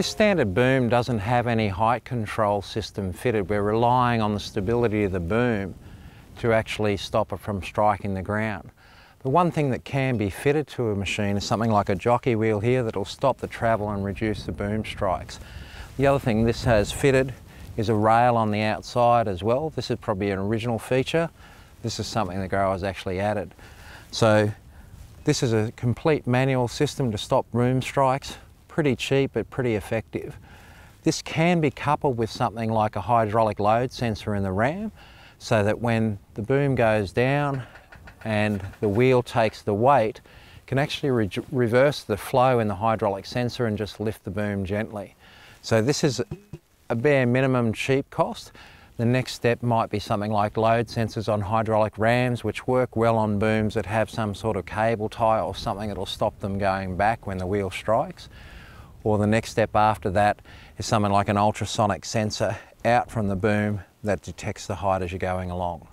This standard boom doesn't have any height control system fitted. We're relying on the stability of the boom to actually stop it from striking the ground. The one thing that can be fitted to a machine is something like a jockey wheel here that'll stop the travel and reduce the boom strikes. The other thing this has fitted is a rail on the outside as well. This is probably an original feature. This is something the growers actually added. So this is a complete manual system to stop boom strikes. Pretty cheap but pretty effective. This can be coupled with something like a hydraulic load sensor in the ram so that when the boom goes down and the wheel takes the weight, can actually re reverse the flow in the hydraulic sensor and just lift the boom gently. So this is a bare minimum cheap cost. The next step might be something like load sensors on hydraulic rams, which work well on booms that have some sort of cable tie or something that'll stop them going back when the wheel strikes. Or the next step after that is something like an ultrasonic sensor out from the boom that detects the height as you're going along.